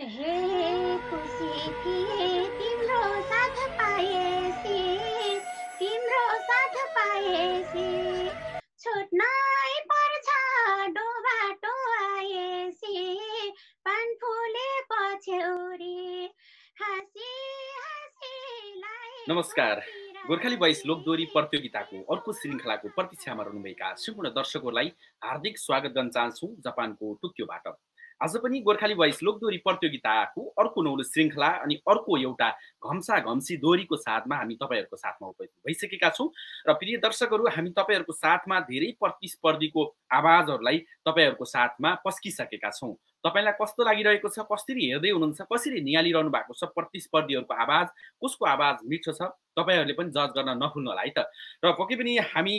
हे खुसी थिए तिम्रो साथ पाएसी तिम्रो साथ पाएसी। छुट्नै पर्छ डोबाटो आएसी पान फुले पछ्यौरी हाँसी हाँसीलाई नमस्कार। गोर्खाली बाइस लोकदोरी प्रतियोगिताको अर्को श्रृङ्खलाको प्रतीक्षामा रहनुभएका सम्पूर्ण दर्शकहरूलाई हार्दिक स्वागत गर्न चाहन्छु जापानको टोकियोबाट। आज पनि गोर्खाली बाइस लोकदोरी प्रतियोगिताको अर्को नौलो श्रृङ्खला अनि अर्को एउटा घम्सा घम्सी दोरीको साथमा हामी तपाईँहरूको साथमा उपस्थित भइसकेका छौँ। र प्रिय दर्शकहरू हामी तपाईँहरूको साथमा धेरै प्रतिस्पर्धीको आवाजहरूलाई तपाईँहरूको साथमा पस्किसकेका छौँ। तपाईँलाई कस्तो लागिरहेको छ कसरी हेर्दै हुनुहुन्छ कसरी निहालिरहनु भएको छ प्रतिस्पर्धीहरूको आवाज कसको आवाज मिठो छ तपाईँहरूले पनि जज गर्न नभुल्नु होला है त। र पक्कै पनि हामी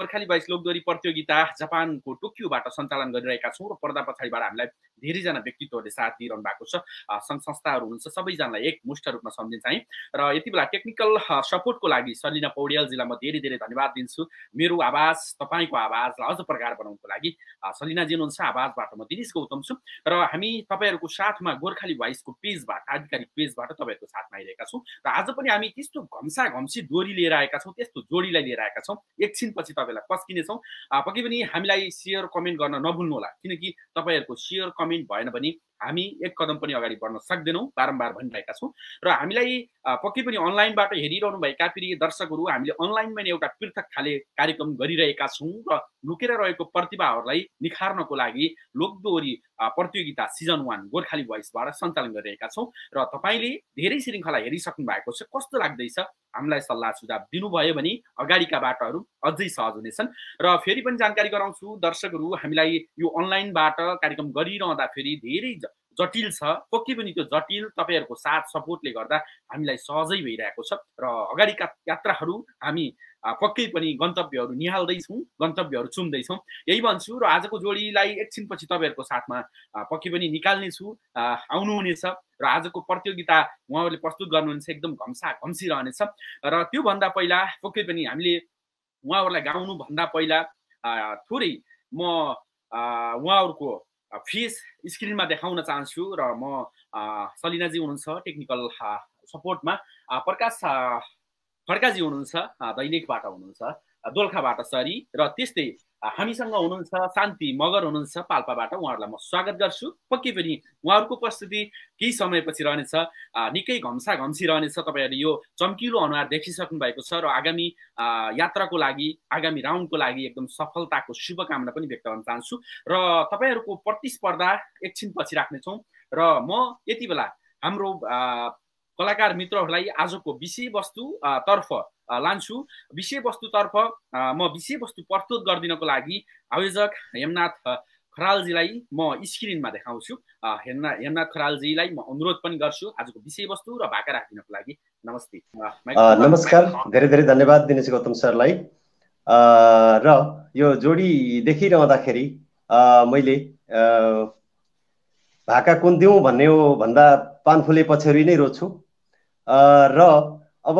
गोर्खाली बाइस लोकदोरी प्रतियोगिता जापानको टोकियोबाट सञ्चालन गरिरहेका छौँ र पर्दा पछाडिबाट हामीलाई धेरैजना व्यक्तित्वहरूले साथ दिइरहनु भएको छ। सङ्घ संस्थाहरू हुनुहुन्छ सबैजनालाई एक मुष्ट रूपमा सम्झिन्छ है। र यति बेला टेक्निकल सपोर्टको लागि सलिना पौड्यालजीलाई म धेरै धेरै धन्यवाद दिन्छु। मेरो आवाज तपाईँको आवाजलाई अझ प्रकार बनाउनुको लागि। सलिनाजी हुनुहुन्छ आवाजबाट म दिनेश गौतम छु। र हामी तपाईँहरूको साथमा गोर्खाली भोइसको पेजबाट आधिकारिक पेजबाट तपाईँहरूको साथमा आइरहेका छौँ। र आज पनि हामी त्यस्तो घम्सा घम्सी डोरी लिएर आएका छौँ त्यस्तो जोडीलाई लिएर आएका छौँ। एकछिनपछि तपाईँलाई पस्किनेछौँ। पक्कै पनि हामीलाई सेयर कमेन्ट गर्न नभुल्नु होला किनकि तपाईँहरूको सेयर कमेन्ट भएन भने हामी एक कदम पनि अगाडि बढ्न सक्दैनौँ बारम्बार भनिरहेका छौँ। र हामीलाई पक्कै पनि अनलाइनबाट हेरिरहनुभएका प्रिय दर्शकहरू हामीले अनलाइनमा नै एउटा पृथक खाले कार्यक्रम गरिरहेका छौँ र लुकेर रहेको प्रतिभाहरूलाई निखार्नको लागि लोकदोरी प्रतियोगिता सिजन वान गोर्खाली भोइसबाट सञ्चालन गरिरहेका छौँ र तपाईँले धेरै श्रृङ्खला हेरिसक्नु भएको छ कस्तो लाग्दैछ? हामीलाई सल्लाह सुझाव दिनुभयो भने अगाडिका बाटोहरू अझै सहज हुनेछन्। र फेरि पनि जानकारी गराउँछु दर्शकहरू हामीलाई यो अनलाइनबाट कार्यक्रम गरिरहँदाखेरि धेरै जटिल छ। पक्कै पनि त्यो जटिल तपाईँहरूको साथ सपोर्टले गर्दा हामीलाई सहजै भइरहेको छ। र अगाडिका यात्राहरू हामी पक्कै पनि गन्तव्यहरू निहाल्दैछौँ गन्तव्यहरू चुम्दैछौँ। यही भन्छु र आजको जोडीलाई एकछिनपछि तपाईँहरूको साथमा पक्कै पनि निकाल्नेछु। आउनुहुनेछ र आजको प्रतियोगिता उहाँहरूले प्रस्तुत गर्नुहुन्छ एकदम घम्सा रहनेछ र त्योभन्दा पहिला पक्कै पनि हामीले उहाँहरूलाई गाउनुभन्दा पहिला थोरै म उहाँहरूको फेस स्क्रिनमा देखाउन चाहन्छु र म सलिनाजी हुनुहुन्छ टेक्निकल सपोर्टमा। प्रकाश खड्काजी हुनुहुन्छ दैनिकबाट हुनुहुन्छ दोलखाबाट सरी र त्यस्तै हामीसँग हुनुहुन्छ शान्ति मगर हुनुहुन्छ पाल्पाबाट उहाँहरूलाई म स्वागत गर्छु। पक्कै पनि उहाँहरूको उपस्थिति केही समयपछि रहनेछ। निकै घम्सा घम्सी रहनेछ। तपाईँहरूले यो चम्किलो अनुहार देखिसक्नु भएको छ र आगामी यात्राको लागि आगामी राउन्डको लागि एकदम सफलताको शुभकामना पनि व्यक्त गर्न चाहन्छु। र तपाईँहरूको प्रतिस्पर्धा एकछिन पछि राख्नेछौँ र म यति बेला हाम्रो कलाकार मित्रहरूलाई आजको विषयवस्तु तर्फ लान्छु। विषयवस्तुतर्फ म विषयवस्तु प्रस्तुत गरिदिनको लागि आयोजक हेमनाथ खरालजीलाई म स्क्रिनमा देखाउँछु। हेमना हेमनाथ खरालजीलाई म अनुरोध पनि गर्छु आजको विषयवस्तु र भाका राखिदिनको लागि। नमस्ते। नमस्कार। धेरै धेरै धन्यवाद दिनेश गौतम सरलाई। र यो जोडी देखिरहँदाखेरि मैले भाका कुन दिउँ भन्ने हो भन्दा पानफुले पछ्यौरी नै रोज्छु। र अब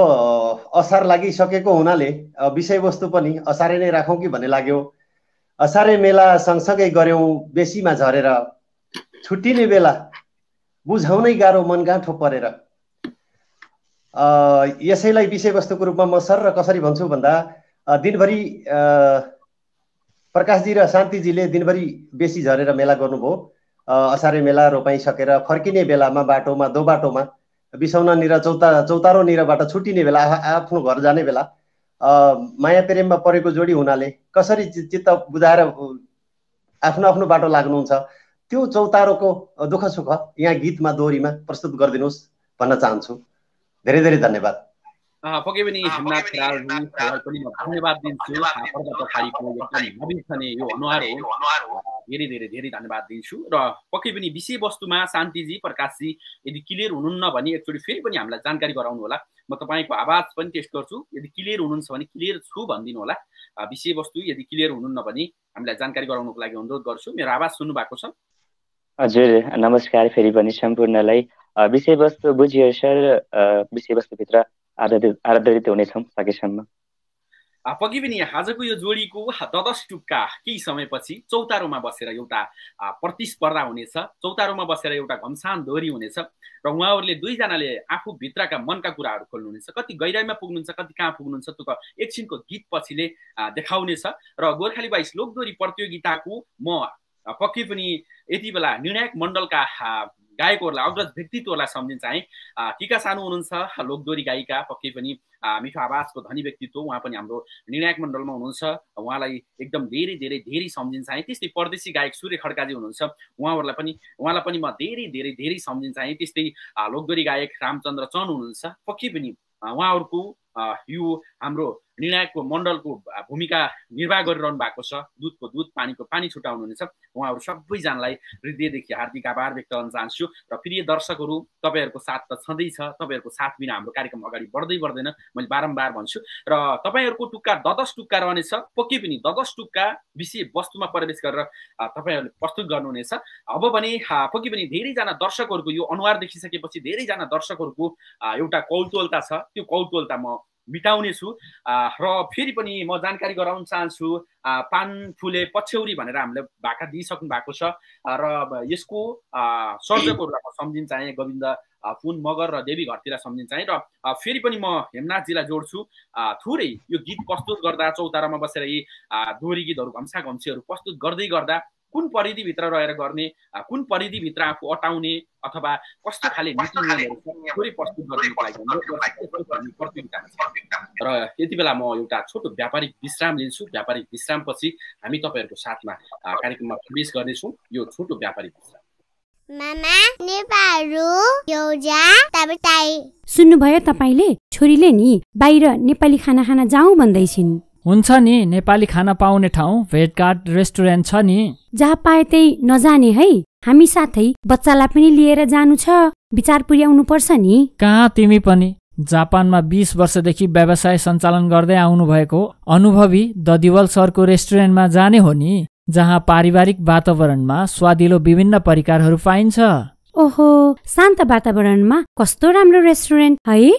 असार लागिसकेको हुनाले विषयवस्तु पनि असारै नै राखौँ कि भन्ने लाग्यो। असारे मेला सँगसँगै गऱ्यौँ बेसीमा झरेर। छुट्टिने बेला बुझाउनै गाह्रो मन गाँठो परेर यसैलाई विषयवस्तुको रूपमा म सर र कसरी भन्छु भन्दा दिनभरि प्रकाशजी र शान्तिजीले दिनभरि बेसी झरेर मेला गर्नुभयो। असारे मेला रोपाइसकेर फर्किने बेलामा बाटोमा दो बाटोमा बिसाउनानिर चौता चौतारोनिरबाट छुट्टिने बेला आफ्नो घर जाने बेला माया प्रेममा परेको जोडी हुनाले कसरी चित्त बुझाएर आफ्नो आफ्नो बाटो लाग्नुहुन्छ त्यो चौतारोको दुःख सुख यहाँ गीतमा दोहोरीमा प्रस्तुत गरिदिनुहोस् भन्न चाहन्छु। धेरै धेरै धन्यवाद। पक्कै पनि धन्यवाद दिन्छु पछाडिको एकदम यो अनुहार हो धेरै धेरै धेरै धन्यवाद दिन्छु र पक्कै पनि विषयवस्तुमा शान्तिजी प्रकाशजी यदि क्लियर हुनुहुन्न भने एकचोटि फेरि पनि हामीलाई जानकारी गराउनु होला म तपाईँको आवाज पनि टेस्ट गर्छु यदि क्लियर हुनुहुन्छ भने क्लियर छु भनिदिनु होला विषयवस्तु यदि क्लियर हुनुहुन्न भने हामीलाई जानकारी गराउनुको लागि अनुरोध गर्छु मेरो आवाज सुन्नु भएको छ हजुर नमस्कार फेरि पनि सम्पूर्णलाई विषयवस्तु बुझियो सर विषयवस्तुभित्र आधारित हुनेछौँ सकेसम्म पक्कै पनि आजको यो जोडीको ददस टुक्का केही समयपछि चौतारोमा बसेर एउटा प्रतिस्पर्धा हुनेछ चौतारोमा बसेर एउटा घमसान दोहोरी हुनेछ र उहाँहरूले दुईजनाले आफूभित्रका मनका कुराहरू खोल्नुहुनेछ कति गहिराइमा पुग्नुहुन्छ कति कहाँ पुग्नुहुन्छ त्यो एकछिनको गीत पछिले देखाउनेछ र गोर्खाली बाइस लोकदोरी प्रतियोगिताको म पक्कै पनि यति बेला निर्णायक मण्डलका गायकहरूलाई अग्रज व्यक्तित्वलाई सम्झिन चाहिँ टिका सानो हुनुहुन्छ लोकदोरी गायिका पक्कै पनि मिठो आवाजको धनी व्यक्तित्व उहाँ पनि हाम्रो निर्णायक मण्डलमा हुनुहुन्छ। उहाँलाई एकदम धेरै धेरै धेरै सम्झिन चाहेँ त्यस्तै परदेशी गायक सूर्य खड्काजी हुनुहुन्छ। उहाँहरूलाई पनि उहाँलाई पनि म धेरै धेरै धेरै सम्झिन चाहेँ त्यस्तै लोकदोरी गायक रामचन्द्र चन हुनुहुन्छ। पक्कै पनि उहाँहरूको यो हाम्रो निर्णायकको मण्डलको भूमिका निर्वाह गरिरहनु भएको छ। दुधको दुध पानीको पानी छुट्याउनु हुनेछ। उहाँहरू सबैजनालाई हृदयदेखि हार्दिक आभार व्यक्त गर्न चाहन्छु। र प्रिय दर्शकहरू तपाईँहरूको साथ त छँदैछ। तपाईँहरूको साथ बिना हाम्रो कार्यक्रम अगाडि बढ्दै बढ्दैन। मैले बारम्बार भन्छु। र तपाईँहरूको टुक्का ददस टुक्का रहनेछ। पक्कै पनि ददस टुक्का विषय वस्तुमा प्रवेश गरेर तपाईँहरूले प्रस्तुत गर्नुहुनेछ। अब भने पक्कै पनि धेरैजना दर्शकहरूको यो अनुहार देखिसकेपछि धेरैजना दर्शकहरूको एउटा कौतूहलता छ। त्यो कौतूहलता म बिताउने छु। र फेरि पनि म जानकारी गराउन चाहन्छु पान फुले पछ्यौरी भनेर हामीले भाका दिइसक्नु भएको छ। र यसको सर्जकहरूलाई म सम्झिन चाहेँ गोविन्द पुन मगर र देवी घरतिर सम्झिन चाहेँ। र फेरि पनि म हेमनाथजीलाई जोड्छु। थोरै यो गीत प्रस्तुत गर्दा चौतारामा बसेर यी दोहोरी गीतहरू घम्सा घम्सीहरू प्रस्तुत गर्दै गर्दा कुन परिधिभित्र रहेर गर्ने कुन परिधिभित्र आफू अटाउने अथवा कस्तो खाले नीति नियमहरू प्रस्तुत गर्नुको लागि प्रतियोगितामा छ र यति बेला म एउटा छोटो व्यापारिक विश्राम लिन्छु। व्यापारिक विश्रामपछि हामी तपाईँहरूको साथमा कार्यक्रममा प्रवेश गर्नेछौँ। यो छोटो व्यापारिक विश्राम। सुन्नुभयो तपाईँले? छोरीले नि बाहिर नेपाली खाना खाना जाउँ भन्दैछिन्। हुन्छ नि नेपाली खाना पाउने ठाउँ भेटघाट रेस्टुरेन्ट छ नि। जहाँ पाए त्यही नजाने है। हामी साथै बच्चालाई पनि लिएर जानु छ। विचार पुर्याउनु पर्छ नि। कहाँ तिमी पनि जापानमा बिस वर्षदेखि व्यवसाय सञ्चालन गर्दै आउनु भएको अनुभवी ददिवल सरको रेस्टुरेन्टमा जाने हो नि जहाँ पारिवारिक वातावरणमा स्वादिलो विभिन्न परिकारहरू पाइन्छ। ओहो शान्त वातावरणमा कस्तो राम्रो रेस्टुरेन्ट है?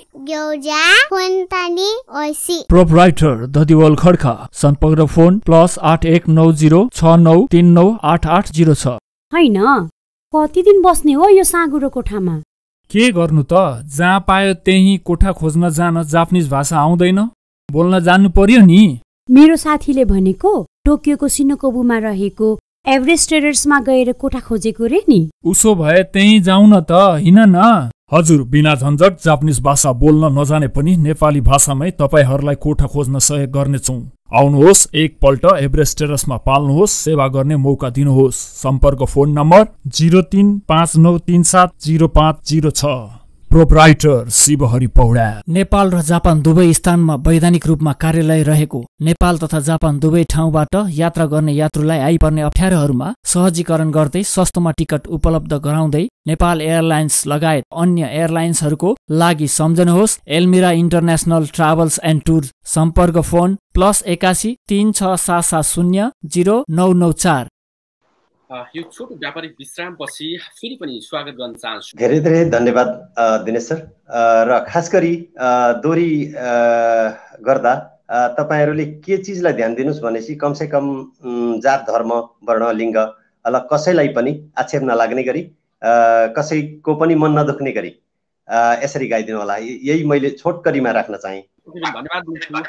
प्रोपराइटर ददिवल खड्का सम्पर्क फोन प्लस आठ एक नौ जिरो छ नौ तिन नौ आठ आठ जिरो छ होइन कति दिन बस्ने हो यो साँगुरो कोठामा? के गर्नु त? जहाँ पायो त्यही कोठा खोज्न जान जापानिज भाषा आउँदैन। बोल्न जानु पर्यो नि। मेरो साथीले भनेको टोकियोको सिनोकोबुमा रहेको एभरेस्ट टेरेसमा गएर कोठा खोजेको रे नि? उसो भए त्यही जाउँ न त हिँड न। हजुर बिना झन्झट जापानिज भाषा बोल्न नजाने पनि नेपाली भाषामै तपाईँहरूलाई कोठा खोज्न सहयोग गर्नेछौँ। आउनुहोस् एकपल्ट एभरेस्ट टेरसमा पाल्नुहोस् सेवा गर्ने मौका दिनुहोस्। सम्पर्क फोन नम्बर जिरो तिन पाँच नौ तिन सात जिरो पाँच जिरो छ। प्रोपराइटर शिवहरि पौडा। नेपाल र जापान दुवै स्थानमा वैधानिक रूपमा कार्यालय रहेको। नेपाल तथा जापान दुवै ठाउँबाट यात्रा गर्ने यात्रुलाई आइपर्ने अप्ठ्यारोहरूमा सहजीकरण गर्दै सस्तोमा टिकट उपलब्ध गराउँदै नेपाल एयरलाइन्स लगायत अन्य एयरलाइन्सहरूको लागि सम्झनुहोस् Elmira international travels and tour सम्पर्क फोन प्लस एकासी तिन छ सात सात शून्य जिरो नौ नौ चार। यो छोटो व्यापारिक विश्रामपछि फेरि पनि स्वागत गर्न चाहन्छु। धेरै धेरै धन्यवाद दिनेश सर। र खास गरी दोहोरी गर्दा तपाईँहरूले के चिजलाई ध्यान दिनुहोस् भनेपछि कमसे कम जात धर्म वर्ण लिङ्ग ल कसैलाई पनि आक्षेप नलाग्ने गरी कसैको पनि मन नदुख्ने गरी यसरी गाइदिनु होला। यही मैले छोटकरीमा राख्न चाहेँ। धन्यवाद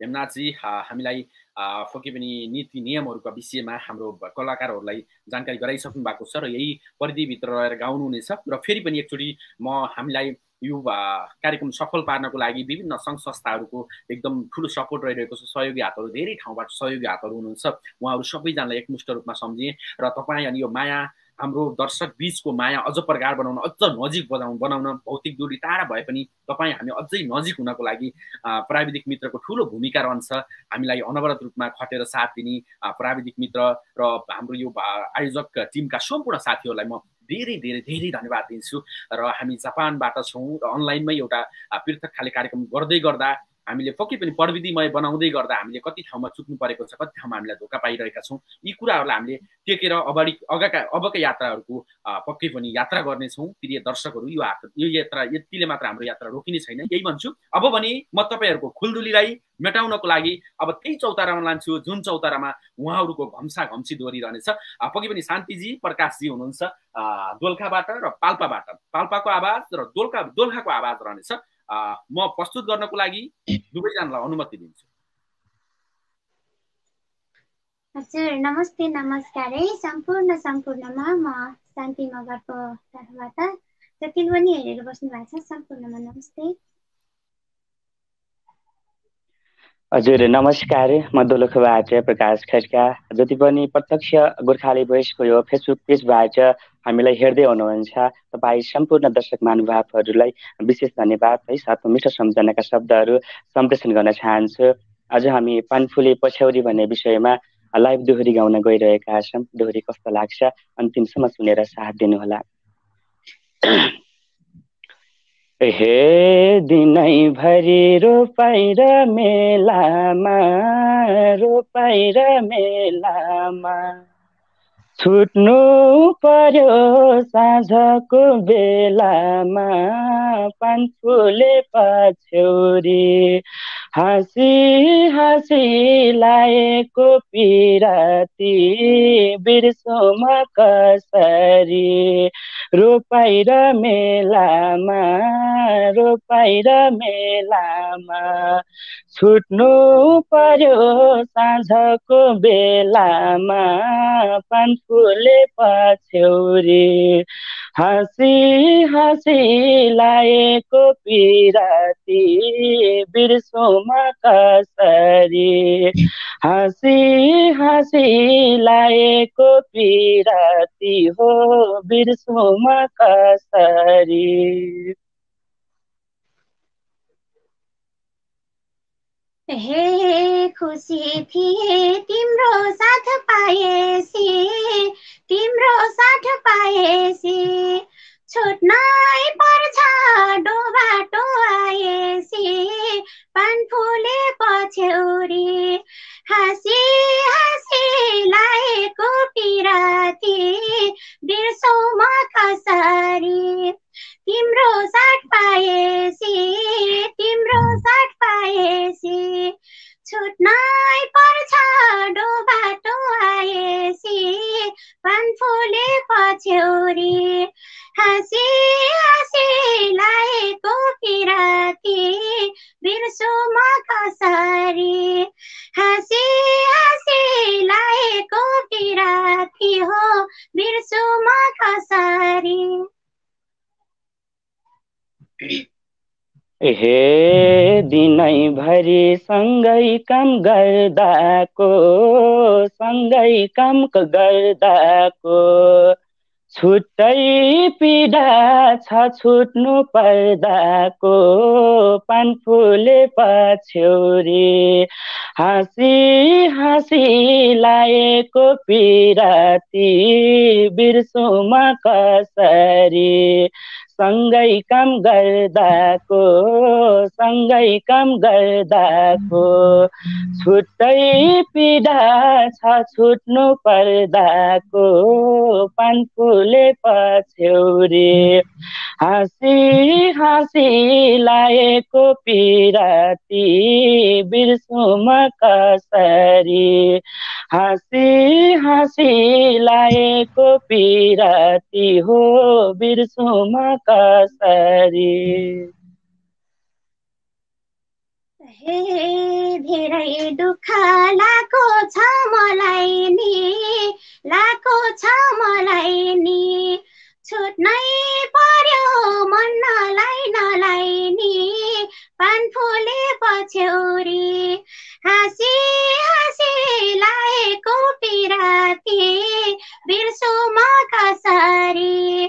हेमनाथजी हामीलाई पक्कै पनि नीति नियमहरूका विषयमा हाम्रो कलाकारहरूलाई जानकारी गराइसक्नु भएको छ र यही परिधिभित्र रहेर गाउनुहुनेछ र फेरि पनि एकचोटि म हामीलाई यो कार्यक्रम सफल पार्नको लागि विभिन्न सङ्घ संस्थाहरूको एकदम ठुलो सपोर्ट रहिरहेको छ। सहयोगी हातहरू धेरै ठाउँबाट सहयोगी हातहरू हुनुहुन्छ। उहाँहरू सबैजनालाई एकमुष्ट रूपमा सम्झिएँ। र तपाईँ अनि यो माया हाम्रो दर्शक बिचको माया अझ प्रगाड बनाउन अझ नजिक बनाउ बनाउन भौतिक दूरी टाढा भए पनि तपाईँ हामी अझै नजिक हुनको लागि प्राविधिक मित्रको ठुलो भूमिका रहन्छ। हामीलाई अनवरत रूपमा खटेर साथ दिने प्राविधिक मित्र र हाम्रो यो आयोजक टिमका सम्पूर्ण साथीहरूलाई म धेरै धेरै धेरै धन्यवाद दिन्छु। र हामी जापानबाट छौँ र अनलाइनमै एउटा पृथक खाले कार्यक्रम गर्दै गर्दा हामीले पक्कै पनि प्रविधिमय बनाउँदै गर्दा हामीले कति ठाउँमा चुक्नु परेको छ कति ठाउँमा हामीलाई धोका पाइरहेका छौँ यी कुराहरूलाई हामीले टेकेर अगाडि अगाका अबका यात्राहरूको पक्कै पनि यात्रा गर्नेछौँ। प्रिय दर्शकहरू यो यो यात्रा यतिले मात्र हाम्रो यात्रा रोकिने छैन। यही भन्छु। अब भने म तपाईँहरूको खुल्दुलीलाई मेटाउनको लागि अब त्यही चौतारामा लान्छु जुन चौतारामा उहाँहरूको घम्सा घम्सी दोहोरिरहनेछ पक्कै पनि शान्तिजी प्रकाशजी हुनुहुन्छ दोलखाबाट र पाल्पाबाट। पाल्पाको आवाज र दोलखा दोलखाको आवाज रहनेछ। म प्रस्तुत गर्नको लागि दुवैजनालाई अनुमति दिन्छु। हजुर नमस्ते नमस्कार। है सम्पूर्ण सम्पूर्णमा म शान्ति मगरको तर्फबाट जति पनि हेरेर बस्नु भएको छ सम्पूर्णमा नमस्ते। हजुर नमस्कार। म दोलखबाट प्रकाश खड्का। जति पनि प्रत्यक्ष गोर्खाली भोइसको यो फेसबुक पेजबाट हामीलाई हेर्दै हुनुहुन्छ तपाईँ सम्पूर्ण दर्शक महानुभावहरूलाई विशेष धन्यवाद। है साथमा मिठो सम्झनाका शब्दहरू सम्प्रेषण गर्न चाहन्छु। आज हामी पानफुले पछ्यौरी भन्ने विषयमा लाइभ दोहोरी गाउन गइरहेका छौँ। दोहोरी कस्तो लाग्छ? अन्तिमसम्म सुनेर साथ दिनुहोला। हे दिनैभरि रोपाइ र मेलामा रोपाइ र मेलामा। छुट्नु पर्यो साँझको बेलामा पान फुले पछ्यौरी। हाँसी हाँसी लाएको पिराती बिर्सोमा कसरी? रोपाइ र मेलामा रोपाइ र मेलामा। छुट्नु पर्यो साँझको बेलामा पान फुले पछ्यौरी। हाँसी हाँसी लाएको पिराती बिर्सोमा कसरी? हाँसी हाँसी लाएको पिराती हो बिर्सोमा कसरी? हे खुसी थिए तिम्रो साथ पाएसी तिम्रो साथ पाएसी छुट्नै पर्छ डोबाटो आएसी पान फुले पछ्यौरी हाँसी हाँसी लाएको पिराती बिर्सौमा कसरी तिम्रो साथ पाएसी तिम्रो साथ पाएसी। छुट्नै पर्छ डोबाटो आएसी पान फुले पछ्यौरी हाँसी हाँसी लाएको पिराती बिर्सुमा कसरी हाँसी हाँसी लाएको पिराती हो बिर्सुमा कसरी हे दिनैभरि सँगै काम गर्दाको सँगै काम गर्दाको। छुट्टै पीडा छ छुट्नु पर्दाको पान फुले पछ्यौरी। हाँसी हाँसी लाएको पिराती बिर्सुमा कसरी? सँगै काम गर्दाको सँगै काम गर्दाको। छुट्टै पीडा छ छुट्नु पर्दाको। पान फुले पछ्यौरी। हाँसी हाँसी लाएको पिराती बिर्सुमा कसरी? हाँसी हाँसी लाएको पिराती हो बिर्सुमा कसरी? हे धेरै दुःख लाको छ मलाई नि लाको छ मलाई नि। छुट्नै पर्यो मन नलाई नलाई नि पान फुले पछ्यौरी हाँसी हाँसी लाएको पिराती बिर्सुमा कसरी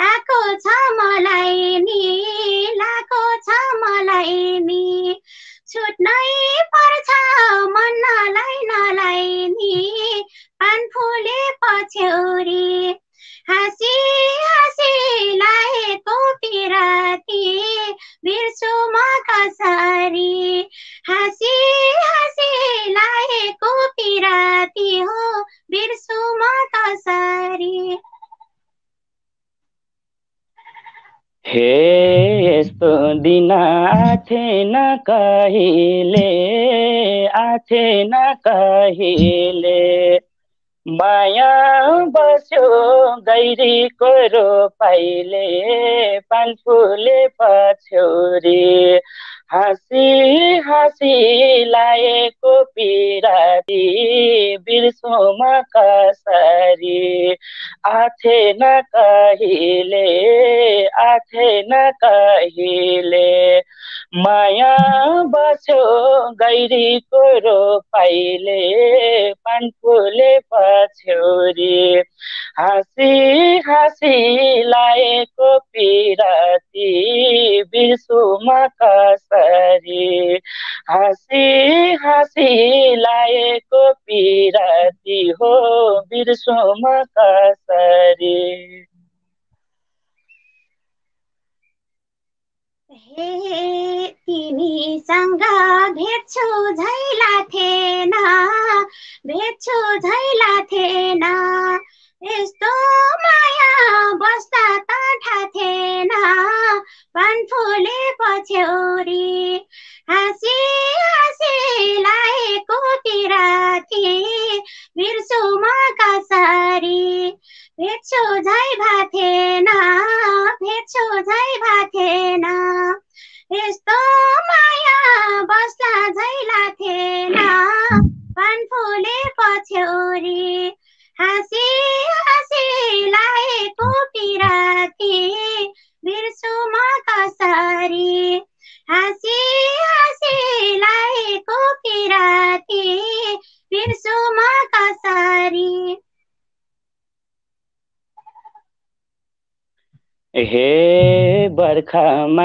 लाको छ मलाई नि लाको छ मलाई नि छुट्नै पर्छ मन नलाई नलाई नि पान फुले पछ्यौरी। हाँसी हाँसीलाई तोतिर बिर्छु म कसरी हाँसी हाँसीलाई तोतिर हो बिर्छु म कसरी हे यस्तो दिन आथेन कहिले आथेन कहिले। माया बस्यो गैरीको रोपाइले पान फुले पछ्यौरी। हाँसी हाँसी लाएको पिराती बिर्सोमा कसरी आथेन कहिले आथेन कहिले माया बस्यो गैरीको रोपाइले पान फुले पछ्यौरी हाँसी हाँसी लाएको पिराती बिर्सुमा कसरी? हाँसी हाँसी लाएको पिराती हो बिर्सुमा कसरी? हे तिमीसँग भेट्छु झैला थिएन भेट्छु झैला थिएन।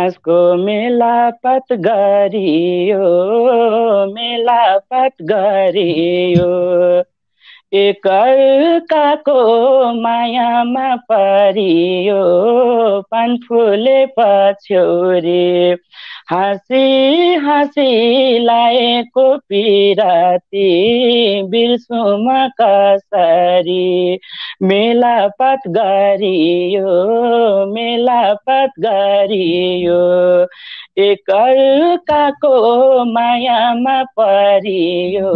बर्खा मासको मेलापत गरियो मेलापत गरियो। एकअर्काको मायामा परियो पान फुले पछ्यौरी। हाँसी हाँसी लाएको पिराती बिर्सुमा कसरी मेलापात गरियो मेलापात गरियो। एकअर्काको मायामा परियो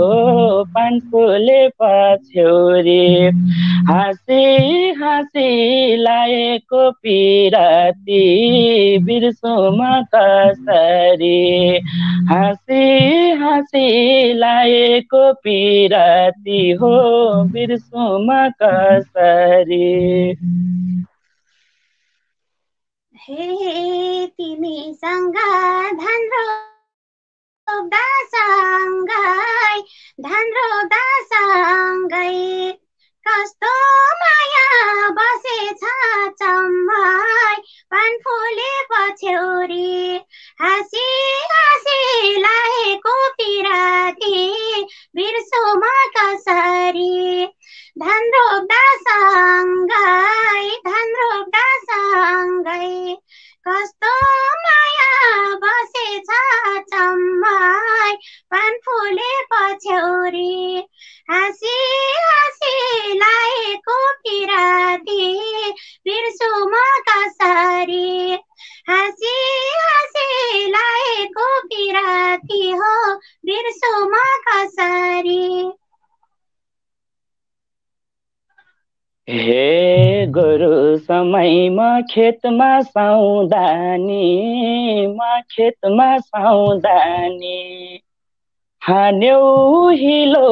पान फुले पछ्यौरी। हाँसी हाँसी लाएको पिराती बिर्सुमा कसरी हाँसी हाँसी लाएको पिराती हो बिर्सुमा कसरी? हे तिमीसँग धान रोप्दासँगै धान रोप्दासँगै कस्तो माया बसेछ चम्मै पान फुले पछ्यौरी। हाँसी हाँसी लागेको पिराती बिर्सोमा कसरी। धान रोप्दासँगै खेतमा साउदानी म खेतमा साउदानी। हान्यौ हिलो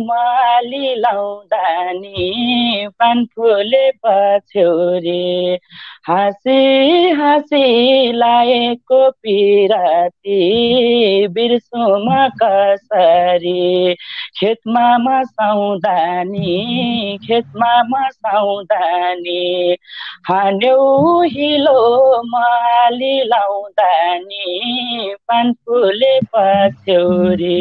माली लाउँदानी पान फुले पछ्यौरी। हाँसी हाँसी लाएको पिराती बिर्सुमा कसरी? खेतमा मसाउँदानी खेतमा मसाउँदानी हान्यौ हिलो माली लाउँदानी पान फुले पछ्यौरी।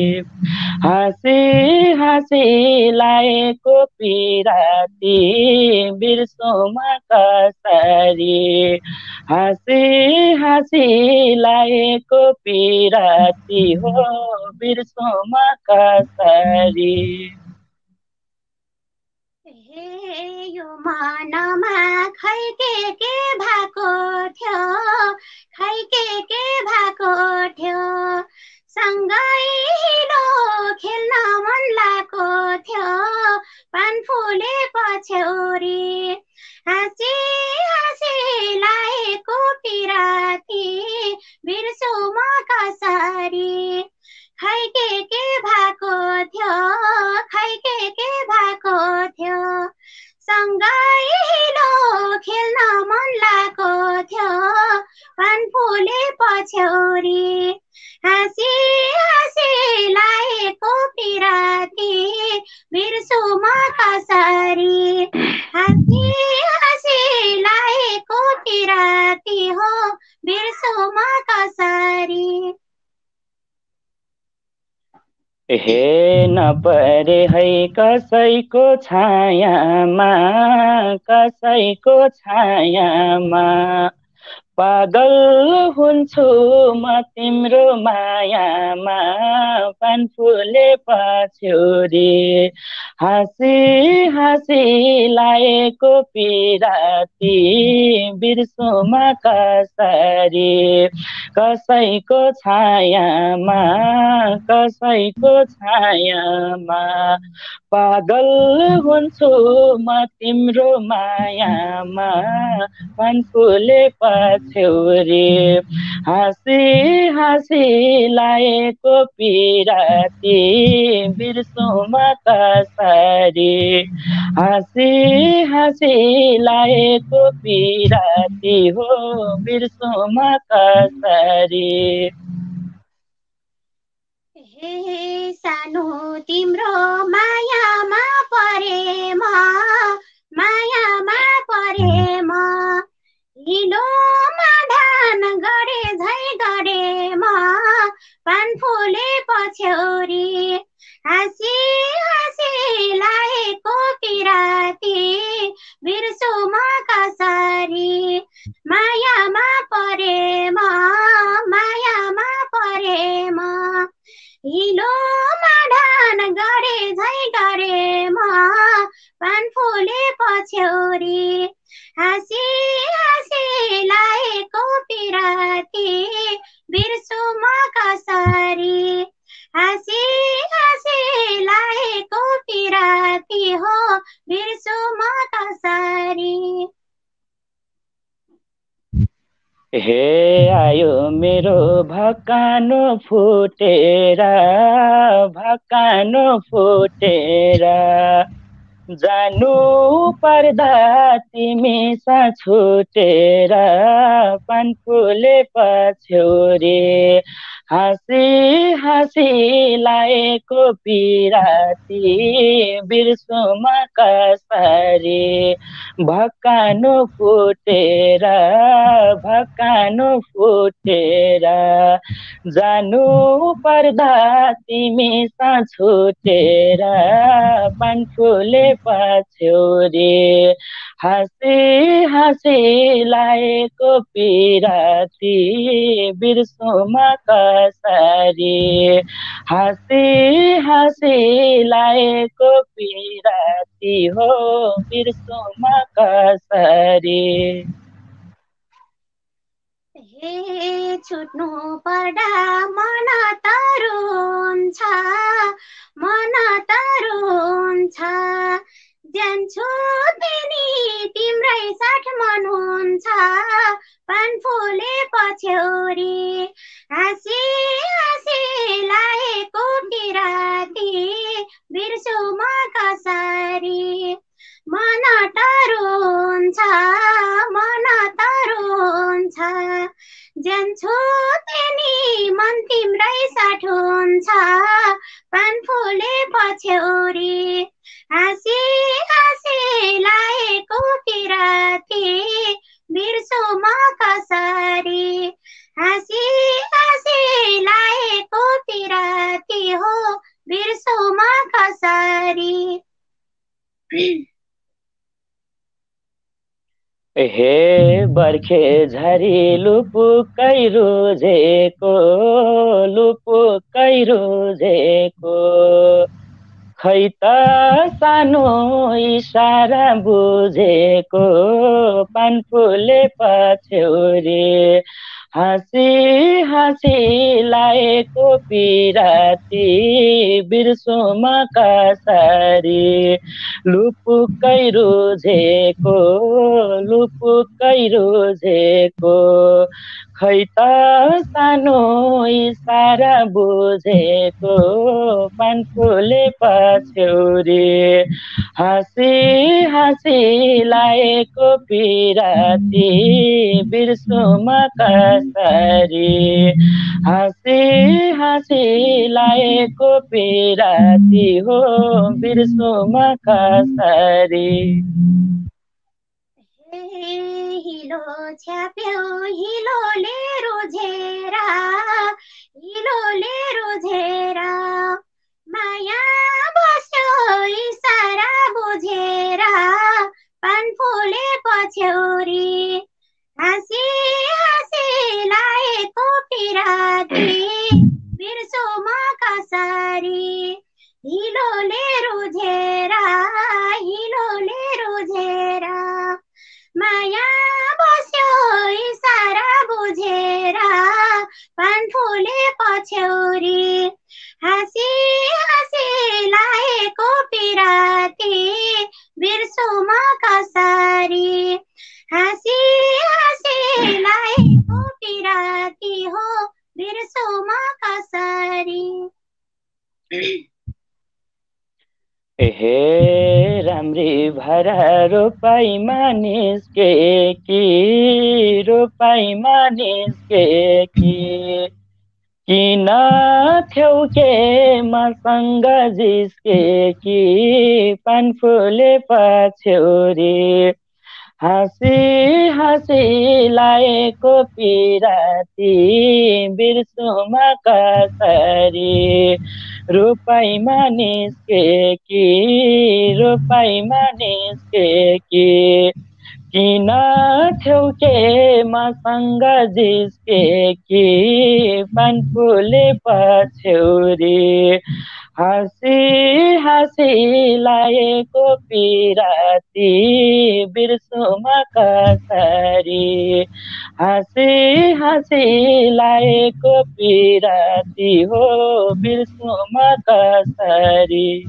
हाँसी हाँसी लाएको पिराती बिर्सोमा कसरी? हाँसी हाँसी लाएको पिराती हो बिर्सोमा कसरी? हे यो मनमा खै के के भएको थियो? खै के के भएको थियो? सँगै खेल्न मन लागेको थियो। पान फुले छेउरी हाँसी हाँसी लाएको पिराकी बिर्सु म कसरी? खै के के भएको थियो? खै के के भएको थियो? सँगै खेल्न मन लागेको थियो। पानफुले पछ्यौरी हाँसी हाँसी लागेको पिराती बिर्सुमा कसरी? हाँसी हे नपरे है कसैको छायामा कसैको छायामा। पागल हुन्छु म तिम्रो मायामा पान फुले पछ्यौरी। हाँसी हाँसी लाएको पिराती बिर्सुमा कसरी? कसैको छायामा कसैको छायामा पागल हुन्छु म तिम्रो मायामा। पान फुले पछ्यौरी हाँसी हाँसी लाएको पिराती बिर्सुमा कसरी हाँसी हाँसी लाएको पिराती हो बिर्सुमा कसरी हे सानो तिम्रो मायामा छुटेर पान फुले पछ्यौरी। हाँसी हाँसी लाएको पिराती बिर्सुमा कसरी भकानो फुटेर भकानो फुटेर जानु पर्दा तिमी छुटेर पान फुले पछ्यौरी। हाँसी हाँसी लाएको पिराती बिर्सुमा कसरी हाँसी हाँसी लाएको पिराती हो बिर्सुमा कसरी? हे छुट्नु पर्दा मन तरुन्छ मन तरुन्छ जान्छु तिनी तिम्रै साथ मन हुन्छ पान फुले पछ्यौरी हाँसी हाँसी लाएको किराती बिर्सु म कसरी मन तरुन्छ मन तरुन्छ जान्छु तिनी मन तिम्रै साथ हुन्छ पान फुले पछ्यौरी हाँसी हे बर्खे झरी लुपुकै रोजेको लुपुकै रोजेको खै त सानो इसारा बुझेको पान फुले पछ्यौरी हाँसी हाँसी लाएको पिराती बिर्सुमा कसरी लुपुकै रोजेको लुपुकै रोजेको खै त सानो इसारा बुझेको पान फुले पछ्यौरी हाँसी हाँसी लाएको पिराती बिर्सुमा कसरी? हाँसी हाँसी लाएको पिराती हो बिर्सुमा कसरी? हिलो छ्याप्यो हिलोले रोझेर हिलोले रोझेर। माया बस्यो इसारा बुझेर पान फुले पछ्यौरी। हाँसी हाँसी लाएको पिराती बिर्सो म कसरी हिलोले रोझेर हिलोले रोझेर। माया बस्यो इसारा बुझेर पान फुले पछ्यौरी। हाँसी हाँसी लाएको पिराती बिर्सु म कसरी। हाँसी हाँसी लाएको पिराती हो बिर्सु म एहे राम्री भएर रोपाइमा निस्के कि रोपाइमा निस्के कि? किन थ्यौ के मसँग जिस्के कि? पान फुले पछ्यौरी। हाँसी हाँसी लाएको पिराती बिर्सुमा कसरी? रोपाइमा निस्के कि रोपाइमा निस्के कि? किन मसँग जिस्के कि फुले पछ्यौरी हाँसी हाँसी लाएको पिराती बिर्सुमा कसरी। हाँसी हाँसी लाएको पिराती हो बिर्सुमा कसरी।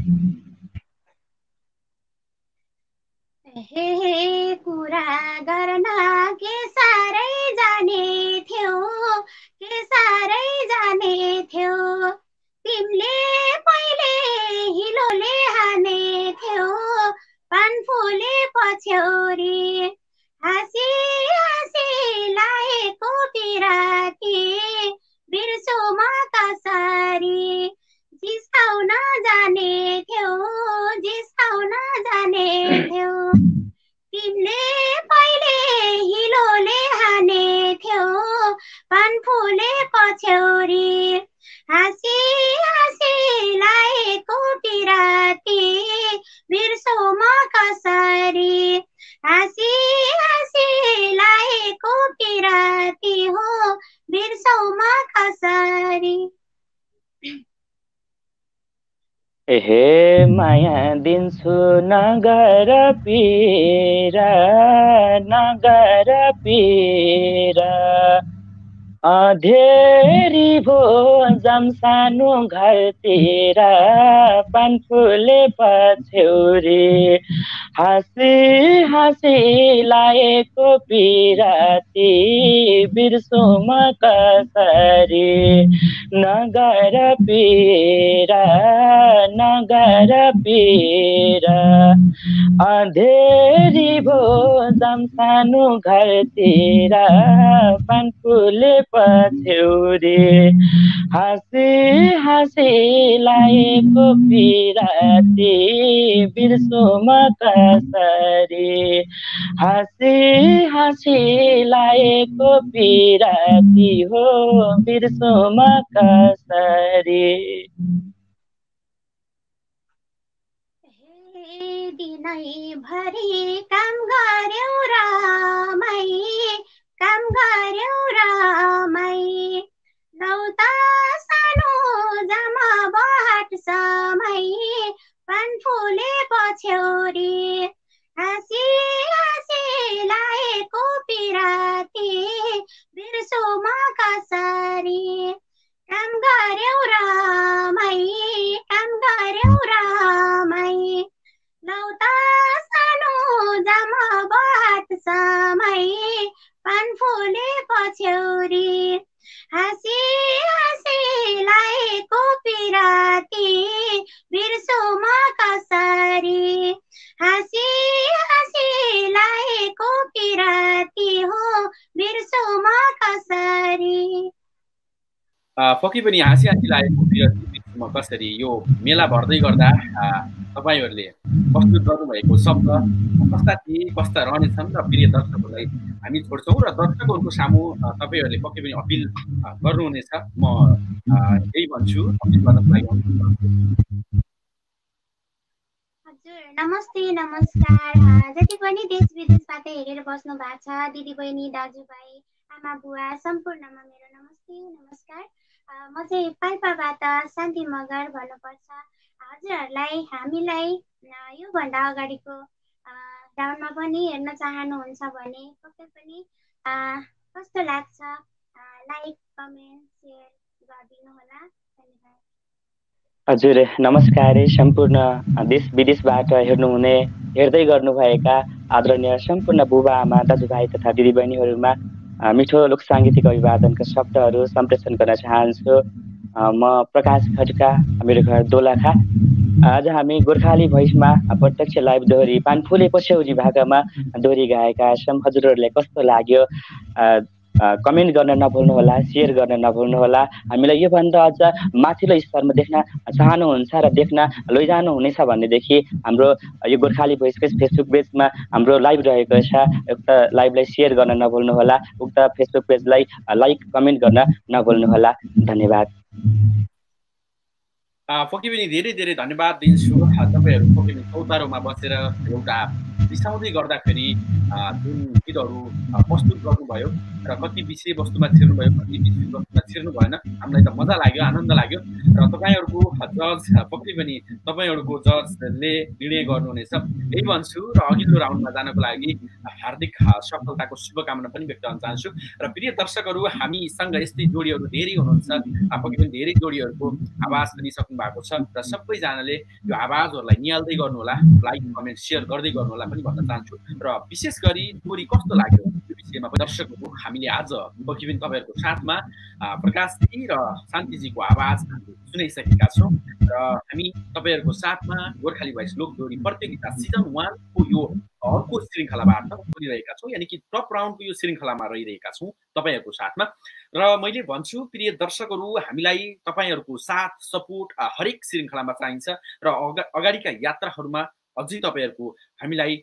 हे कुरा गर्न के साह्रै जाने थियौ के साह्रै जाने थियौ तिमीले पहिले हिलोले हाने थियौ पान फुले पछ्यौरी। हाँसी हाँसी लाएको पिराती बिर्सो म कसरी जिस्काउन जाने थियौ जिस्काउन जाने थियौ तिमीले पहिले हिलोले हाने थियौ पान फुले पछ्यौरी। हाँसी हाँसी लाएको पिराती बिर्सो म कसरी? हाँसी हाँसी लाएको पिराती हो बिर्सौ म कसरी? एहे माया दिन्छु नगर पिरा नगर पिरा। अधेरी भो जाम सानो घरतिर पान फुले पछ्यौरी। हाँसी हाँसी लाएको पिराती बिर्सुमा कसरी? नगर पिरा नगर पिरा अधेरी भो सानो घरतिर पान फुले पछ्यौरी। हाँसी हाँसी पिराती बिर्सुमा कसरी हाँसी हाँसी लाएको पिराती हो बिर्सुमा कसरी हे दिनैभरि काम गर्यौ रामै काम गर्यौ रामै लौ त सानो जामा बहाट समय पान फुले पछ्यौरी। हाँसी हाँसी लाएको पिराती बिर्सो म कसरी। गऱ्यौ रामै काम गऱ्यौ रामै लौता सानो जामा बात समय पान फुले पछ्यौरी हाँसी हाँसीलाई कोपिराती बिर्सोमा कसरी हाँसी हाँसीलाई कोपिराती हो बिर्सोमा कसरी पक्कै पनि हाँसी हाँसी लागेको कसरी यो मेला भर्दै गर्दा तपाईँहरूले प्रस्तुत गर्नुभएको शब्द कस्ता थिए कस्ता रहनेछन् र प्रिय दर्शकहरूलाई हामी छोड्छौँ र दर्शकहरूको सामु तपाईँहरूले पक्कै पनि अपिल गर्नुहुनेछ। म यही भन्छु। अपिल गर्नको लागि नमस्ते नमस्कार। जति पनि देश विदेशबाट हेरेर बस्नु भएको छ दिदीबहिनी दाजुभाइ आमा बुवा सम्पूर्णमा मेरो नमस्ते नमस्कार। म चाहिँ पाल्पाबाट शान्ति मगर भन्नुपर्छ। हजुरहरूलाई हामीलाई योभन्दा अगाडिको राउन्डमा पनि हेर्न चाहनुहुन्छ भने पक्कै पनि कस्तो लाग्छ? लाइक कमेन्ट सेयर गरिदिनु होला हजुर नमस्कार। सम्पूर्ण देश विदेशबाट हेर्नुहुने हेर्दै गर्नुभएका आदरणीय सम्पूर्ण बुबा आमा दाजुभाइ तथा दिदीबहिनीहरूमा मिठो लोक साङ्गीतिक अभिवादनका शब्दहरू सम्प्रेषण गर्न चाहन्छु। म प्रकाश खड्का मेरो घर दोलाखा। आज हामी गोर्खाली भोइसमा प्रत्यक्ष लाइभ दोहोरी पानफुले पछ्यौरी भाकामा दोहोरी गाएका छौँ। हजुरहरूलाई कस्तो लाग्यो? कमेन्ट गर्न नभुल्नुहोला सेयर गर्न नभुल्नुहोला। हामीलाई योभन्दा अझ माथिल्लो स्तरमा देख्न चाहनुहुन्छ र देख्न लैजानुहुनेछ भनेदेखि हाम्रो यो गोर्खाली भोइसको फेसबुक पेजमा हाम्रो लाइभ रहेको छ। उक्त लाइभलाई सेयर गर्न नभुल्नुहोला उक्त फेसबुक पेजलाई लाइक कमेन्ट गर्न नभुल्नुहोला। धन्यवाद। पनि धेरै धेरै धन्यवाद दिन्छु। तपाईँहरू पनि चौतारोमा बसेर एउटा बिसाउँदै गर्दाखेरि जुन गीतहरू प्रस्तुत गर्नुभयो र कति विषय वस्तुमा छिर्नुभयो कति विषय वस्तुमा छिर्नु भएन हामीलाई त मजा लाग्यो आनन्द लाग्यो। र तपाईँहरूको जज पक्कै पनि तपाईँहरूको जजले निर्णय गर्नुहुनेछ। यही भन्छु र अघिल्लो राउन्डमा जानको लागि हार्दिक सफलताको शुभकामना पनि व्यक्त गर्न चाहन्छु। र प्रिय दर्शकहरू हामीसँग यस्तै जोडीहरू धेरै हुनुहुन्छ। पक्कै पनि धेरै जोडीहरूको आवाज पनि सक्नु भएको छ। र सबैजनाले यो आवाजहरूलाई निहाल्दै गर्नुहोला लाइक कमेन्ट सेयर गर्दै गर्नुहोला पनि। भन्न चाहन्छु र विशेष गरी छोरी कस्तो लाग्यो यो विषयमा दर्शकहरू हामीले आज पनि तपाईँहरूको साथमा प्रकाशजी र शान्तिजीको आवाज सुनाइसकेका छौँ। र हामी तपाईँहरूको साथमा गोर्खाली भाइस लोकदोरी प्रतियोगिता सिजन वानको यो अर्को श्रृङ्खलाबाट बोलिरहेका छौँ यानि कि टप राउन्डको यो श्रृङ्खलामा रहिरहेका छौँ तपाईँहरूको साथमा। र मैले भन्छु प्रिय दर्शकहरू हामीलाई तपाईँहरूको साथ सपोर्ट हरेक श्रृङ्खलामा चाहिन्छ र अगाडिका यात्राहरूमा अझै तपाईँहरूको हामीलाई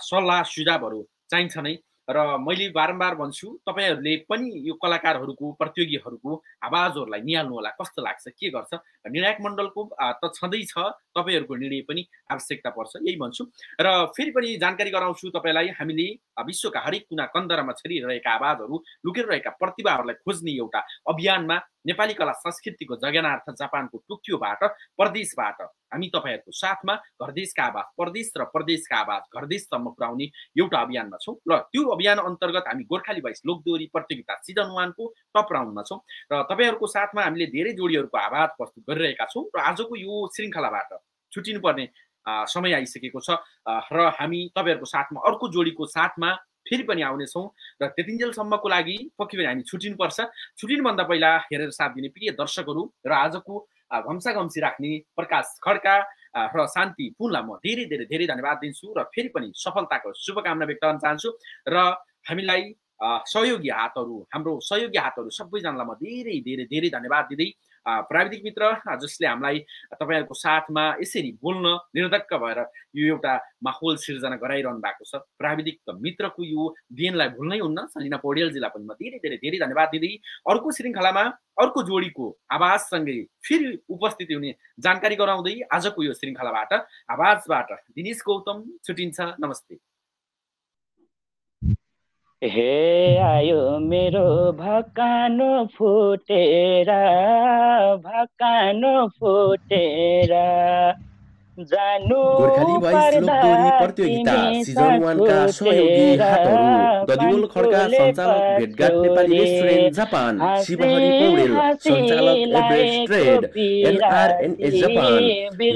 सल्लाह सुझावहरू चाहिन्छ नै र मैले बारम्बार भन्छु तपाईँहरूले पनि यो कलाकारहरूको प्रतियोगीहरूको आवाजहरूलाई निहाल्नु होला। कस्तो लाग्छ? के गर्छ? निर्णायक मण्डलको त छँदैछ तपाईँहरूको निर्णय पनि आवश्यकता पर्छ यही भन्छु। र फेरि पनि जानकारी गराउँछु तपाईँलाई हामीले विश्वका हरेक कुना कन्दरामा छरिरहेका आवाजहरू लुकेर रहेका प्रतिभाहरूलाई खोज्ने एउटा अभियानमा नेपाली कला संस्कृतिको जगनार्थ जापानको टोकियोबाट परदेशबाट हामी तपाईँहरूको साथमा घरदेशका आवाज परदेश र प्रदेशका आवाज घरदेशसम्म पुर्याउने एउटा अभियानमा छौँ। र त्यो अभियान अन्तर्गत हामी गोर्खाली भाइस लोकदोरी प्रतियोगिता सिजन वानको टप राउन्डमा छौँ। र तपाईँहरूको साथमा हामीले धेरै जोडीहरूको आवाज प्रस्तुत गरिरहेका छौँ र आजको यो श्रृङ्खलाबाट छुट्टिनुपर्ने समय आइसकेको छ। र हामी तपाईँहरूको साथमा अर्को जोडीको साथमा फेरि पनि आउनेछौँ र त्यतिन्जेलसम्मको लागि पक्कै पनि हामी छुट्टिनुपर्छ छुट्टिनुभन्दा पहिला हेरेर साथ दिने प्रिय दर्शकहरू र आजको घम्सा घम्सी राख्ने प्रकाश खड्का र शान्ति पुनलाई म धेरै धेरै धेरै धन्यवाद दिन्छु र फेरि पनि सफलताको शुभकामना व्यक्त गर्न चाहन्छु र हामीलाई सहयोगी हातहरू हाम्रो सहयोगी हातहरू सबैजनालाई म धेरै धेरै धेरै धन्यवाद दिँदै प्राविधिक मित्र जसले हामीलाई तपाईँहरूको साथमा यसरी बोल्न निर्धक्क भएर यो एउटा माहौल सिर्जना गराइरहनु भएको छ। प्राविधिक मित्रको यो देनलाई भुल्नै हुन्न। सलिना पौडेलजीलाई पनि म धेरै धेरै धेरै धन्यवाद दिँदै अर्को श्रृङ्खलामा अर्को जोडीको आवाजसँगै फेरि उपस्थिति हुने जानकारी गराउँदै आजको यो श्रृङ्खलाबाट आवाजबाट दिनेश गौतम छुटिन्छ। नमस्ते। हे आयो मेरो भकानो फुटेर भकानो फुटेर। गोर्खाली भोइस लोकदोरी प्रतियोगिता सिजन वानका सहयोगी हातहरू ददिवल खड्का सञ्चालक भेटघाट नेपाली रेस्टुरेन्ट जापान शिवहरि पौडेल सञ्चालक एभरेस्ट ट्रेड एनआरएनए जापान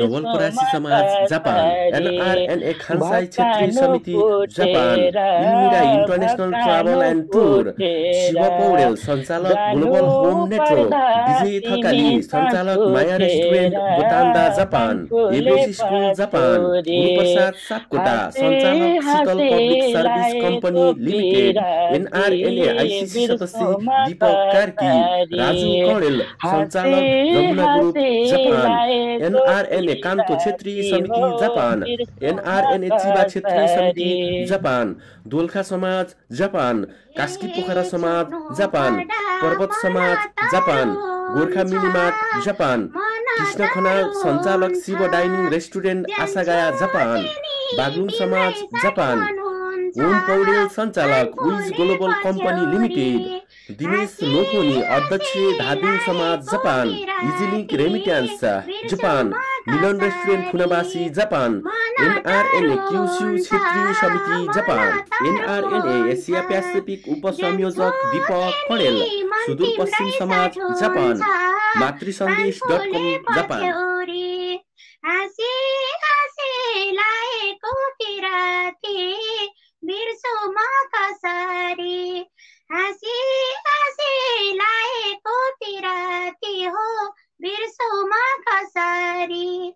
नोबल फरासी समाज जापान एनआरएनए खानसाई क्षेत्रीय समिति Japan Elmira international travel and tour Shiva Paudel सञ्चालक global home network Vijay Thakali सञ्चालक Maya restaurant Gotanda Japan Everest school Japan Guruprasad Sapkota सञ्चालक Sheetal public service company limited NRNA ICC सदस्य दीपक कार्की राजु कौडेल सञ्चालक Yamuna group Japan NRNA Kanto क्षेत्रीय समिति Japan NRNA Chiba क्षेत्रीय समिति Japan Dolakha समाज जापान कास्की पोखरा समाज जापान पर्वत समाज Japan Gorkha minimart Japan Krishna सञ्चालक Shiva dining restaurant Asagaya Japan Baglung समाज जापान ओम पौडेल सञ्चालक विज ग्लोबल कम्पनी लिमिटेड दिनेश लोकोनी अध्यक्ष धादिङ समाज Japan Easylink remittance Japan Milan restaurant खुनाबासी Japan NRNA Kyushu क्षेत्रीय समिति जापान एनआरएनए एसिया प्यासिफिक उपसंयोजक दीपक कडेल सुदूरपश्चिम समाज जापान मातृ सन्देश डट कम जापान बिर्सोमा कसरी लाएको पिराती हो बिरसो माँ का सारी।